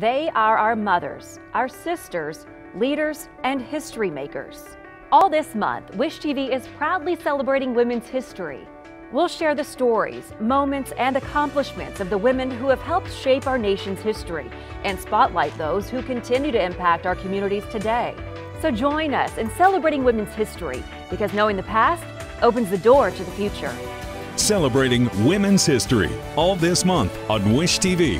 They are our mothers, our sisters, leaders, and history makers. All this month, Wish TV is proudly celebrating women's history. We'll share the stories, moments, and accomplishments of the women who have helped shape our nation's history and spotlight those who continue to impact our communities today. So join us in celebrating women's history because knowing the past opens the door to the future. Celebrating women's history all this month on Wish TV.